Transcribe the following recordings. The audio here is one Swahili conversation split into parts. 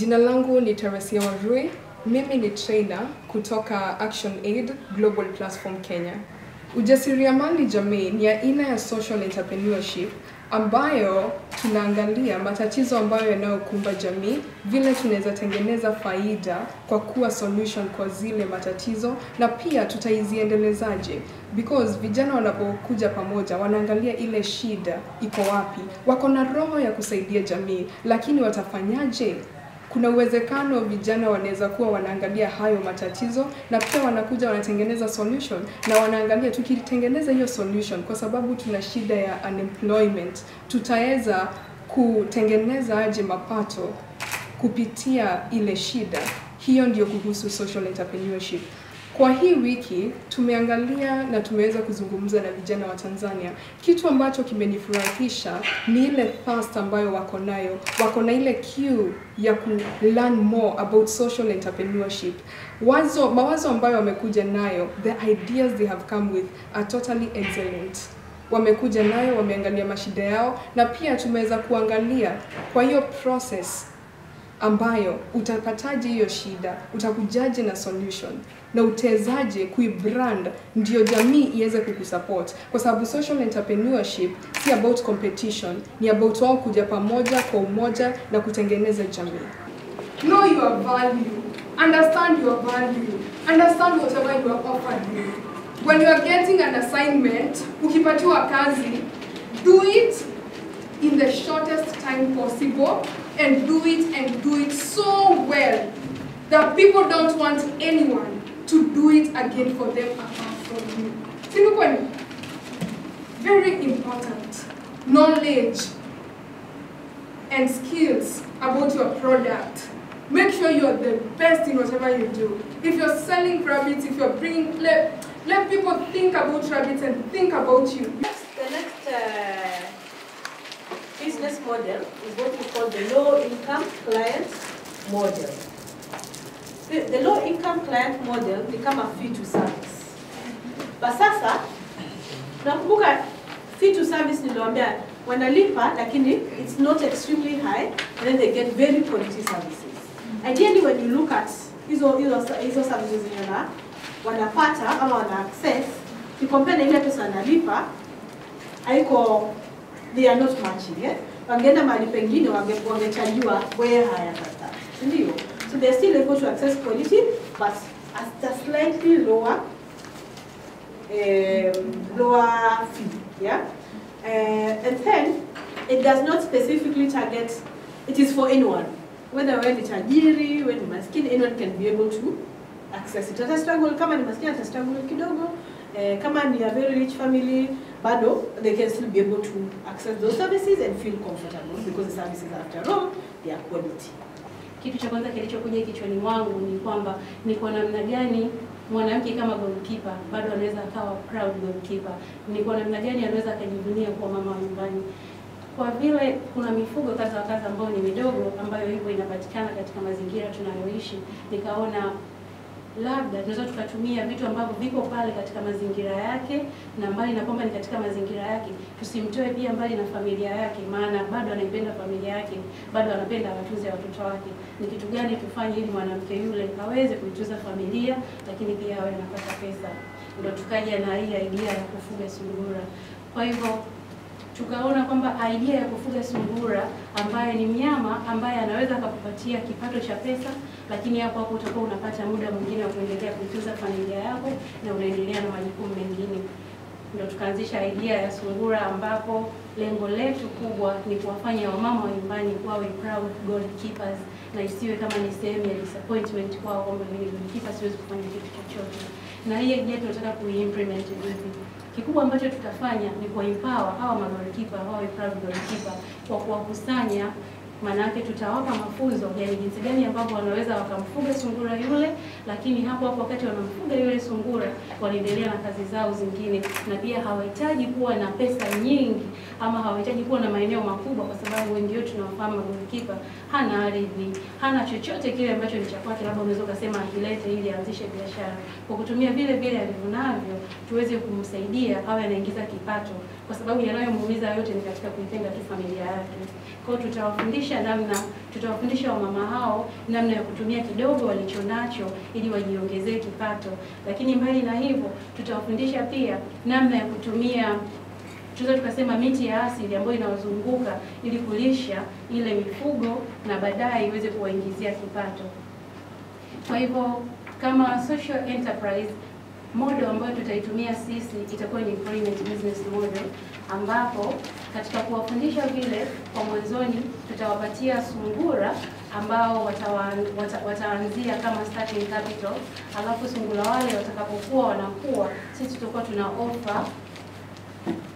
Jina langu ni Teresia Warui. Mimi ni trainer kutoka Action Aid Global Platform Kenya. Ujasiriamali jamii ni aina ya social entrepreneurship ambayo tunaangalia matatizo ambayo yanayokumba jamii, vile tunaweza tengeneza faida kwa kuwa solution kwa zile matatizo, na pia tutaiziendelezaje, because vijana wanapokuja pamoja wanaangalia ile shida iko wapi, wako na roho ya kusaidia jamii, lakini watafanyaje? Kuna uwezekano vijana wanaweza kuwa wanaangalia hayo matatizo na pia wanakuja wanatengeneza solution na wanaangalia tukitengeneza hiyo solution, kwa sababu tuna shida ya unemployment, tutaweza kutengeneza aje mapato kupitia ile shida. Hiyo ndio kuhusu social entrepreneurship. Kwa hii wiki tumeangalia na tumeweza kuzungumza na vijana wa Tanzania. Kitu ambacho kimenifurahisha ni ile fast ambayo wako nayo, wako na ile kiu ya ku learn more about social entrepreneurship. Wazo, mawazo ambayo wamekuja nayo, the ideas they have come with are totally excellent. Wamekuja nayo, wameangalia mashida yao, na pia tumeweza kuangalia kwa hiyo process ambayo utapataje hiyo shida, utakujaje na solution na utezaje kuibrand ndio jamii iweze kukusupport, kwa sababu social entrepreneurship si about competition, ni about wao kuja pamoja kwa umoja na kutengeneza jamii. Know your value, understand your value, understand whatever you are offered you. When you are getting an assignment, ukipatiwa kazi, do it in the shortest time possible and do it and do it so well that people don't want anyone to do it again for them apart from you. Si ni? Very important knowledge and skills about your product. Make sure you're the best in whatever you do. If you're selling rabbits, if you're bringing, let, let people think about rabbits and think about you. The next uh, business model is what we call the low income client model. The, the low income client model become a fee to service. Kwa sasa nakumbuka fee to service niliwaambia wanalipa lakini it's not extremely high and then they get very quality services. Ideally when you look at hizo hizo hizo services zenye wana wanapata ama wana access, ukicompare na ile pesa wanalipa haiko they are not matching eh? Wangeenda mahali pengine wangechajua wangechajiwa haya sasa, ndio? So they still able to access quality but at a slightly lower um, lower fee, yeah. Uh, and then it does not specifically target. It is for anyone, whether wewe ni tajiri, wewe ni maskini, anyone can be able to access it. Ata struggle kama ni maskini ata struggle kidogo. Eh, kama ni a very rich family bado they can still be able to access those services and feel comfortable because the services after all they are quality. Kitu cha kwanza kilichokuja kichwani mwangu ni kwamba ni kwa namna gani mwanamke kama goalkeeper bado anaweza akawa proud goalkeeper, ni kwa namna gani anaweza akajivunia kuwa mama nyumbani. Kwa vile kuna mifugo kadha wa kadha ambayo ni midogo ambayo hivyo inapatikana katika mazingira tunayoishi, nikaona labda tunaweza tukatumia vitu ambavyo viko pale katika mazingira yake, na mbali na kwamba ni katika mazingira yake, tusimtoe pia mbali na familia yake, maana bado anaipenda familia yake, bado anapenda watunze watoto wake. Ni kitu gani tufanye ili mwanamke yule aweze kuitunza familia, lakini pia awe anapata pesa? Ndio tukaja na hii idea ya kufuga sungura. Kwa hivyo tukaona kwamba idea ya kufuga sungura ambaye ni mnyama ambaye anaweza akakupatia kipato cha pesa, lakini hapo hapo utakuwa unapata muda mwingine wa kuendelea kuitunza familia yako na unaendelea na majukumu mengine. Ndio tukaanzisha idea ya sungura, ambapo lengo letu kubwa ni kuwafanya wamama wa nyumbani wawe proud goalkeepers na isiwe kama ni sehemu ya disappointment kwao kwamba mimi goalkeeper siwezi kufanya kitu chochote. Na hii idea tunataka kuimplement vipi? Kikubwa ambacho tutafanya ni kuwaempower hawa magolikipa hawa goalkeeper kwa kuwakusanya maana yake tutawapa mafunzo yani jinsi gani ambavyo wanaweza wakamfuga sungura yule, lakini hapo hapo wakati wanamfuga yule sungura wanaendelea na kazi zao zingine, na pia hawahitaji kuwa na pesa nyingi ama hawahitaji kuwa na maeneo makubwa, kwa sababu wengi wetu tunawafahamu goalkeeper hana ardhi, hana chochote kile ambacho ni cha kwake, labda unaweza ukasema akilete ili aanzishe biashara. Kwa kutumia vile vile alivyonavyo, tuweze kumsaidia awe anaingiza kipato, kwa sababu yanayomuumiza yote ni katika kuipenda tu familia yake. Kwa hiyo tutawafundisha tutawafundisha namna tutawafundisha wamama hao namna ya kutumia kidogo walichonacho ili wajiongezee kipato, lakini mbali na hivyo tutawafundisha pia namna ya kutumia tunaweza tukasema miti ya asili ambayo inawazunguka ili kulisha ile mifugo na baadaye iweze kuwaingizia kipato. Kwa hivyo kama social enterprise model ambayo tutaitumia sisi itakuwa ni employment business model, ambapo katika kuwafundisha vile kwa mwanzoni tutawapatia sungura ambao wataanzia wata, wataanzia kama starting capital, alafu sungura wale watakapokuwa wanakuwa, sisi tutakuwa tuna offer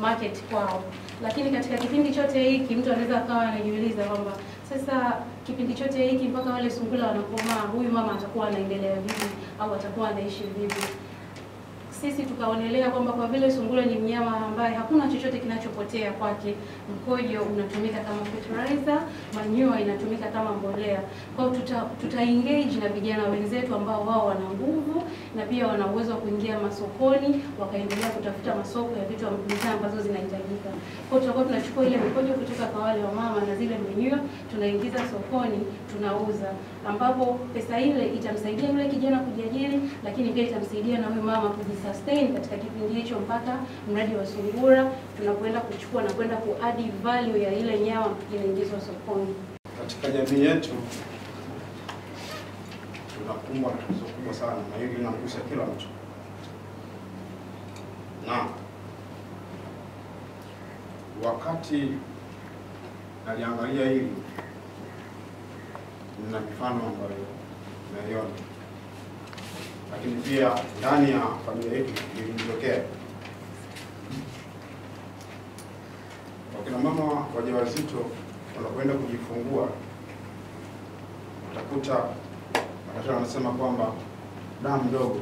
market kwao. Lakini katika kipindi chote hiki mtu anaweza akawa anajiuliza kwamba sasa kipindi chote hiki mpaka wale sungura wanakomaa, huyu mama atakuwa anaendelea vipi au atakuwa anaishi vipi? Sisi tukaonelea kwamba kwa vile sungura ni mnyama ambaye hakuna chochote kinachopotea kwake, mkojo unatumika kama fertilizer, manure inatumika kama mbolea. Kwa hiyo tuta, tuta engage na vijana wenzetu ambao wao wana nguvu na pia wana uwezo wa kuingia masokoni wakaendelea kutafuta masoko ya vitu bidhaa ambazo zinahitajika. Kwa hiyo tutakuwa tunachukua ile mkojo kutoka kwa wale wamama na zile manure tunaingiza sokoni, tunauza, ambapo pesa ile itamsaidia yule kijana kujiajiri, lakini pia itamsaidia na huyu mama kujisustain katika kipindi hicho mpaka mradi wa sungura tunakwenda kuchukua na kwenda kuadi value ya ile nyama inaingizwa sokoni. Katika jamii yetu tunakumbwa na tatizo kubwa sana, na hili linamgusa kila mtu, na wakati naliangalia hili, nina mifano ambayo naiona, lakini pia ndani ya familia yetu ilitokea Wakina mama wajawazito wanapoenda kujifungua utakuta madaktari wanasema kwamba damu ndogo,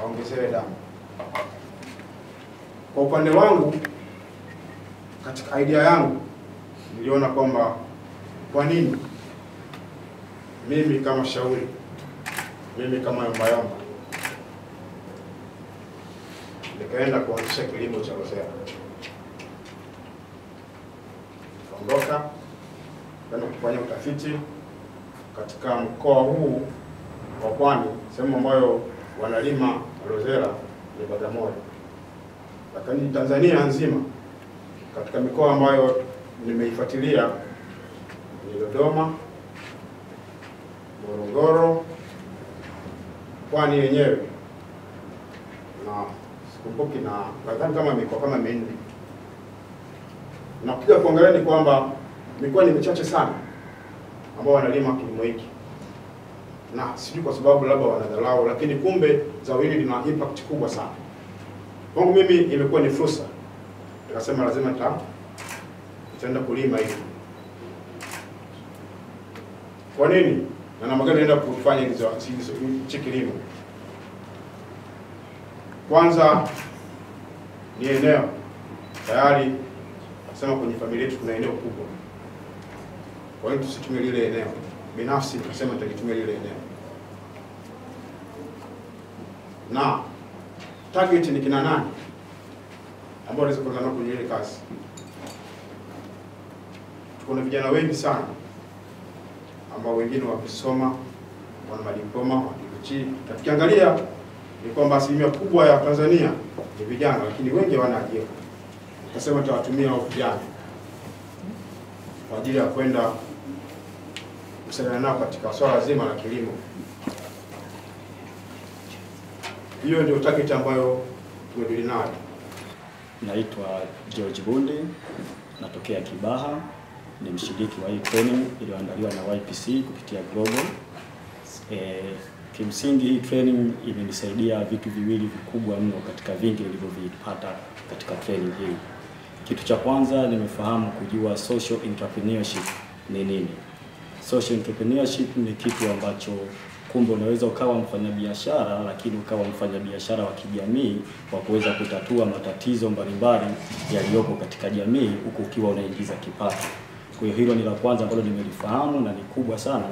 aongezewe damu. Kwa upande wangu, katika idea yangu niliona kwamba kwa nini mimi kama shauri, mimi kama yombayomba, nikaenda kuanzisha kilimo cha rozea. Nikaondoka kwenda kufanya utafiti katika mkoa huu wa Pwani, sehemu ambayo wanalima rozera ni Bagamoyo, lakini Tanzania nzima katika mikoa ambayo nimeifuatilia ni Dodoma, Morogoro, Pwani yenyewe na sikumbuki, na nadhani kama mikoa kama minne, Nakuja kuongelea ni kwamba mikoa ni michache sana ambao wanalima kilimo hiki, na sijui kwa sababu labda wanadharau, lakini kumbe zao hili lina impact kubwa sana. Kwangu mimi imekuwa ni fursa, nikasema lazima nita nitaenda kulima hivi. Kwa nini? Na namna gani naenda kufanya hichi kilimo? Kwanza ni eneo tayari, nasema kwenye familia yetu kuna eneo kubwa kwa hiyo tusitumie lile eneo. Binafsi nikasema nitalitumia lile eneo, na target ni kina nani ambao wanaweza kuanza kwenye ile kazi. Tuko na vijana wengi sana ambao wengine wakisoma wana madiploma, wa PhD. Na tukiangalia ni kwamba asilimia kubwa ya Tanzania ni vijana, lakini wengi hawana ajira. Nikasema tutawatumia hao vijana kwa ajili ya kwenda kusaidiana nao katika swala zima la kilimo. Hiyo ndio target ambayo tumedili nayo. Naitwa George Bundi, natokea Kibaha, ni mshiriki wa hii training iliyoandaliwa na YPC kupitia Global. E, kimsingi hii training imenisaidia vitu viwili vikubwa mno katika vingi nilivyovipata katika training hii. Kitu cha kwanza nimefahamu kujua social entrepreneurship ni nini. Social entrepreneurship ni kitu ambacho kumbe unaweza ukawa mfanyabiashara lakini ukawa mfanyabiashara wa kijamii wa kuweza kutatua matatizo mbalimbali yaliyopo katika jamii huku ukiwa unaingiza kipato. Kwa hilo ni la kwanza ambalo nimelifahamu na ni kubwa sana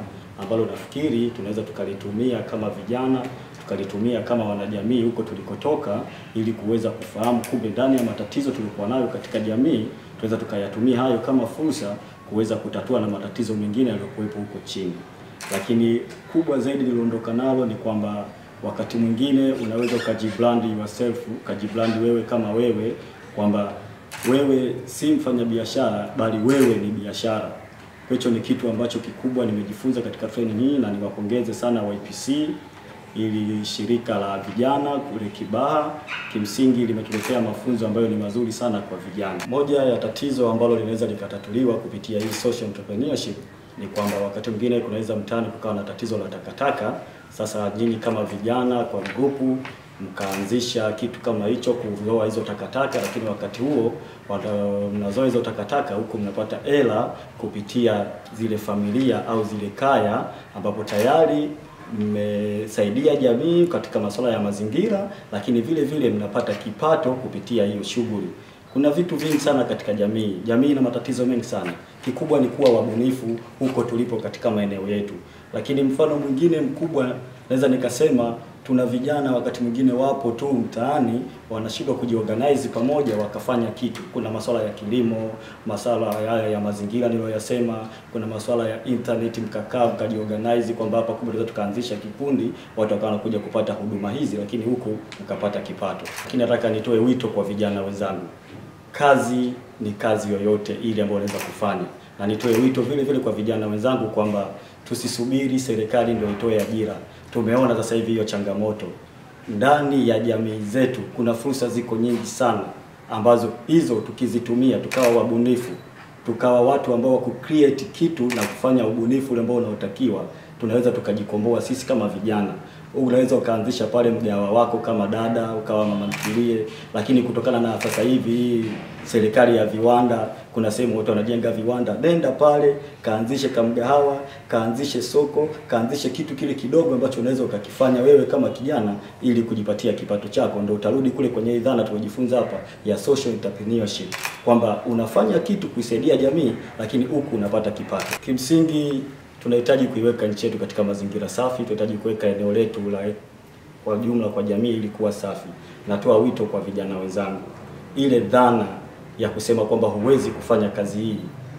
ambalo nafikiri tunaweza tukalitumia kama vijana tukalitumia kama wanajamii huko tulikotoka, ili kuweza kufahamu kumbe ndani ya matatizo tulikuwa nayo katika jamii, tunaweza tukayatumia hayo kama fursa kuweza kutatua na matatizo mengine yaliyokuwepo huko chini. Lakini kubwa zaidi niliondoka nalo ni kwamba wakati mwingine unaweza ukajibrand yourself, ukajibrand wewe kama wewe kwamba wewe si mfanyabiashara bali wewe ni biashara. Hicho ni kitu ambacho kikubwa nimejifunza katika training hii, na niwapongeze sana YPC ili shirika la vijana kule Kibaha kimsingi limetuletea mafunzo ambayo ni mazuri sana kwa vijana. Moja ya tatizo ambalo linaweza likatatuliwa kupitia hii social entrepreneurship ni kwamba wakati mwingine kunaweza mtaani kukawa na tatizo la takataka. Sasa nyinyi kama vijana kwa grupu mkaanzisha kitu kama hicho kuzoa hizo takataka, lakini wakati huo mnazoa hizo takataka huku mnapata hela kupitia zile familia au zile kaya, ambapo tayari mmesaidia jamii katika masuala ya mazingira, lakini vile vile mnapata kipato kupitia hiyo shughuli. Kuna vitu vingi sana katika jamii. Jamii ina matatizo mengi sana. Kikubwa ni kuwa wabunifu huko tulipo katika maeneo yetu. Lakini mfano mwingine mkubwa naweza nikasema tuna vijana wakati mwingine wapo tu mtaani wanashindwa kujiorganize pamoja wakafanya kitu. Kuna masuala ya kilimo, masuala haya ya mazingira niliyoyasema, kuna masuala ya internet, mkakaa mkajiorganize kwamba hapa kumbe tunaweza tukaanzisha kikundi, watu wakawa wanakuja kupata huduma hizi, lakini huku ukapata kipato. Lakini nataka nitoe wito kwa vijana wenzangu, kazi ni kazi yoyote ile ambayo unaweza kufanya, na nitoe wito vile vile kwa vijana wenzangu kwamba tusisubiri serikali ndio itoe ajira. Tumeona sasa hivi hiyo changamoto ndani ya jamii zetu, kuna fursa ziko nyingi sana ambazo hizo tukizitumia, tukawa wabunifu, tukawa watu ambao wa kitu na kufanya ubunifu ule ambao unaotakiwa, tunaweza tukajikomboa sisi kama vijana. Unaweza ukaanzisha pale mgawa wako kama dada, ukawa mama ntilie, lakini kutokana na sasa hivi hii serikali ya viwanda, kuna sehemu watu wanajenga viwanda, nenda pale kaanzishe kamgahawa, kaanzishe soko, kaanzishe kitu kile kidogo ambacho unaweza ukakifanya wewe kama kijana, ili kujipatia kipato chako. Ndio utarudi kule kwenye dhana hapa ya social entrepreneurship, kwamba unafanya kitu kuisaidia jamii, lakini huku unapata kipato. Kimsingi tunahitaji kuiweka nchi yetu katika mazingira safi, tunahitaji kuweka eneo letu la kwa jumla kwa jamii ili kuwa safi. Natoa wito kwa vijana wenzangu, ile dhana ya kusema kwamba huwezi kufanya kazi hii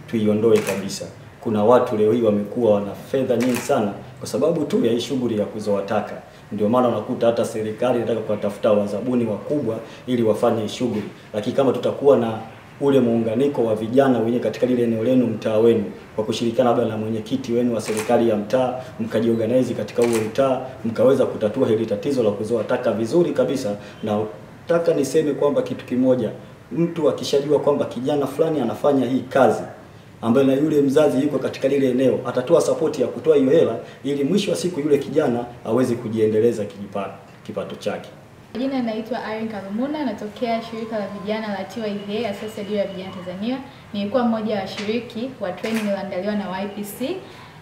tuiondoe kabisa. Kuna watu leo hii wamekuwa wana fedha nyingi sana kwa sababu tu ya hii shughuli ya kuzoa taka. Ndio maana unakuta hata serikali inataka kuwatafuta wazabuni wakubwa ili wafanye shughuli, lakini kama tutakuwa na ule muunganiko wa vijana wenyewe katika lile eneo lenu, mtaa wenu, kwa kushirikiana labda na mwenyekiti wenu wa serikali ya mtaa, mkajiorganize katika huo mtaa, mkaweza kutatua hili tatizo la kuzoa taka vizuri kabisa. Na taka niseme kwamba kitu kimoja, mtu akishajua kwamba kijana fulani anafanya hii kazi ambaye na yule mzazi yuko katika lile eneo, atatoa sapoti ya kutoa hiyo hela, ili mwisho wa siku yule kijana aweze kujiendeleza kijipato kipato chake. Jina naitwa Irene Kalumuna, natokea shirika la vijana la TYVA, Association ya Vijana Tanzania. Nilikuwa mmoja wa washiriki wa training iliyoandaliwa na YPC,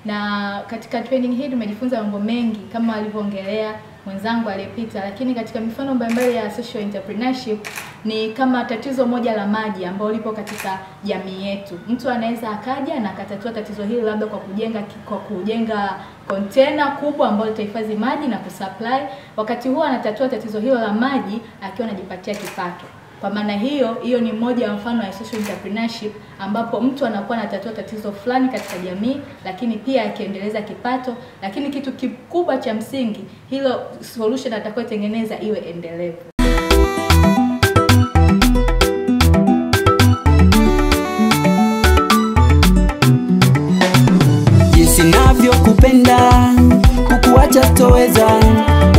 na katika training hii tumejifunza mambo mengi kama alivyoongelea mwenzangu aliyepita, lakini katika mifano mbalimbali ya social entrepreneurship ni kama tatizo moja la maji ambalo lipo katika jamii yetu. Mtu anaweza akaja na akatatua tatizo hili labda kwa kujenga kwa kujenga kontena kubwa ambayo litahifadhi maji na kusupply. Wakati huo anatatua tatizo hilo la maji akiwa anajipatia kipato. Kwa maana hiyo, hiyo ni moja ya mfano ya social entrepreneurship ambapo mtu anakuwa anatatua tatizo fulani katika jamii, lakini pia akiendeleza kipato, lakini kitu kikubwa cha msingi, hilo solution atakayotengeneza iwe endelevu. jinsi navyokupenda kukuacha toweza,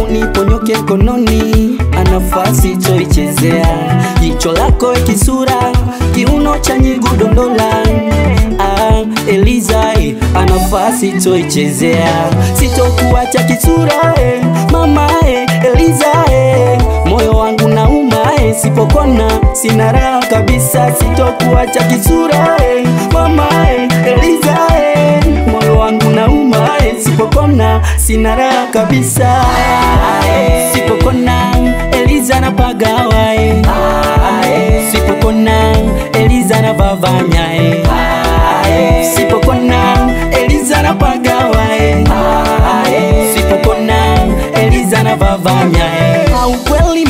uniponyoke kononi, anafasi toichezea, jicho lako ikisura, kiuno cha nyigu dondola, ah, Eliza eh, anafasi toichezea, sitokuacha kisura eh, mama eh, Eliza eh, moyo wangu nauma eh, sipokona. Sina raha kabisa, sitokuacha kisura eh, mama eh, Eliza eh, moyo wangu nauma eh, sipokona. Sina raha kabisa eh, sipokona Eliza na pagawa eh, sipokona Eliza na vavanya eh, sipokona Eliza na pagawa eh, sipokona Eliza na vavanya vavanya eh.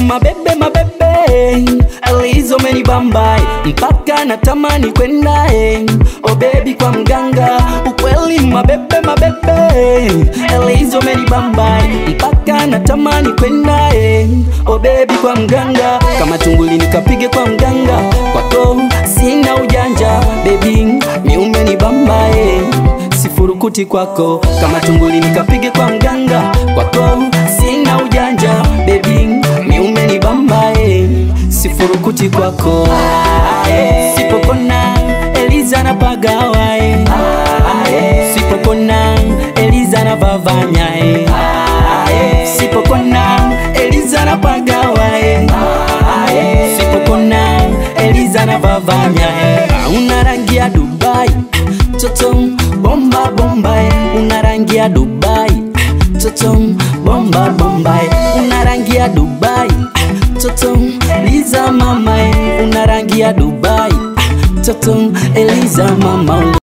Mabebe mabebe. Elizo menibamba eh. mpaka natamani kwenda obebi Oh baby kwa mganga. Ukweli mabebe mabebe. Elizo menibamba eh. mpaka natamani kwenda eh. Oh baby kwa mganga kama tunguli nikapige kwa mganga kwako sina ujanja baby miume ni bamba eh. sifurukuti kwako kama tunguli nikapige kwa mganga kwako sina ujanja baby miume ni bamba eh. sifurukuti kwako sipokona eliza na pagawa eh. sipokona eliza na vavanya eh. Eliza na eh. una rangi ya dubai totom bomba bomba una rangi ya dubai totom bomba bomba una rangi ya dubai totom liza mama una rangi ya dubai totom eliza mama